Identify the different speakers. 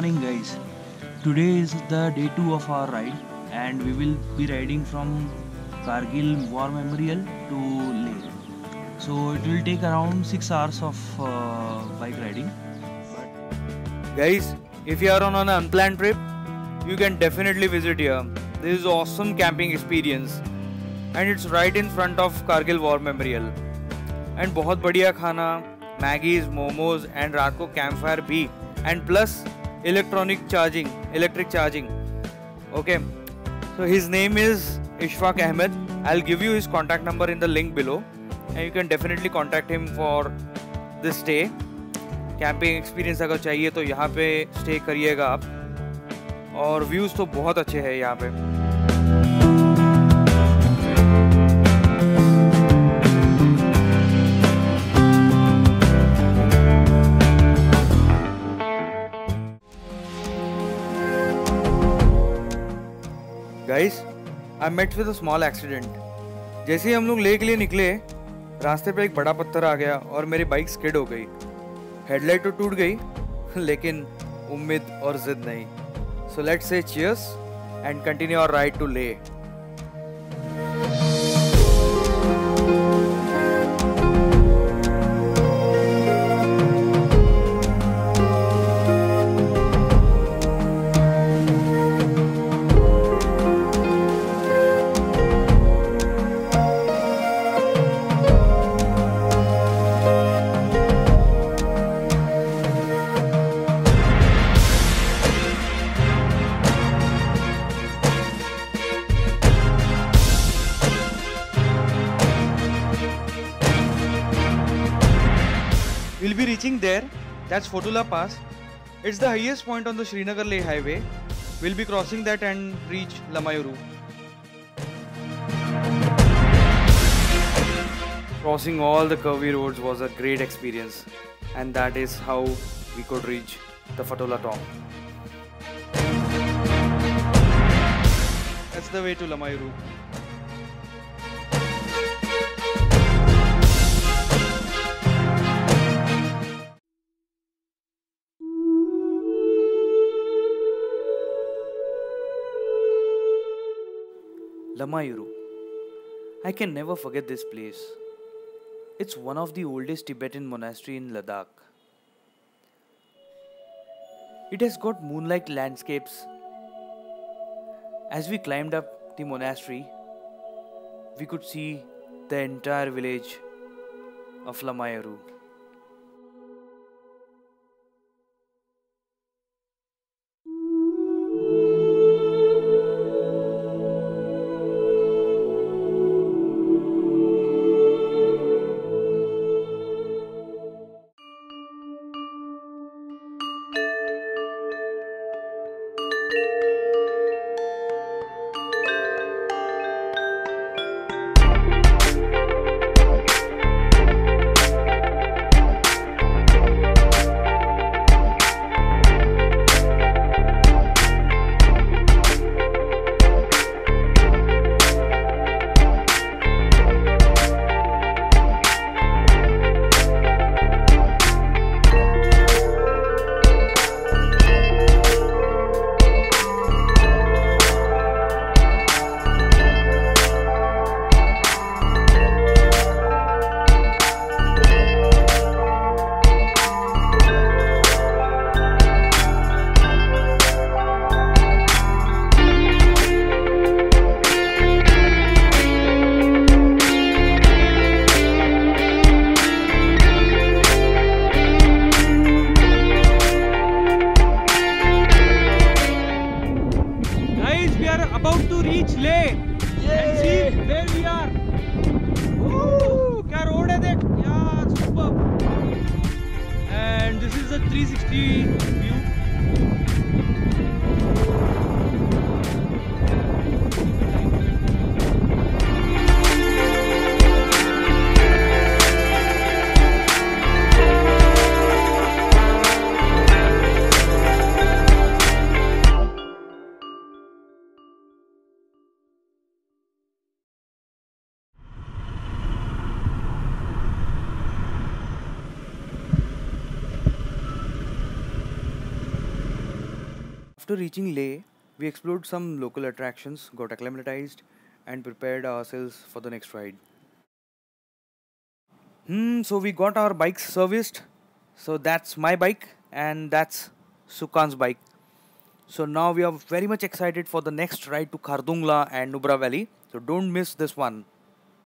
Speaker 1: morning, guys. Today is the day two of our ride, and we will be riding from Kargil War Memorial to Leh. So it will take around six hours of uh, bike riding.
Speaker 2: Guys, if you are on an unplanned trip, you can definitely visit here. This is awesome camping experience and it's right in front of Kargil War Memorial. And बहुत बढ़िया खाना Maggie's momos and रात को camp fire भी and plus Electronic charging electric charging okay so his name is Ishfaq Ahmed I will give you his contact number in the link below and you can definitely contact him for this stay camping experience अगर चाहिए तो यहाँ पे stay करिएगा आप। और views तो बहुत अच्छे हैं यहाँ पर guys I met with small accident जैसे ही हम लोग ले के लिए निकले, रास्ते पे एक बड़ा पत्थर आ गया और मेरी बाइक स्किड हो गई। हेडलाइट तो टूट गई, लेकिन उम्मीद और जिद नहीं। So let's say cheers and continue our ride to Leh We'll be reaching there. That's Fotula Pass. It's the highest point on the Srinagar Leh highway. We'll be crossing that and reach Lamayuru. Crossing all the curvy roads was a great experience, and that is how we could reach the Fotula Tom. That's the way to Lamayuru. Lamayuru. I can never forget this place. It's one of the oldest Tibetan monastery in Ladakh. It has got moonlight landscapes. As we climbed up the monastery, we could see the entire village of Lamayuru. up. And this is a 360 view. After reaching Leh, we explored some local attractions, got acclimatized, and prepared ourselves for the next ride. Hmm, so we got our bikes serviced. So that's my bike, and that's Sukan's bike. So now we are very much excited for the next ride to Khardungla and Nubra Valley. So don't miss this one.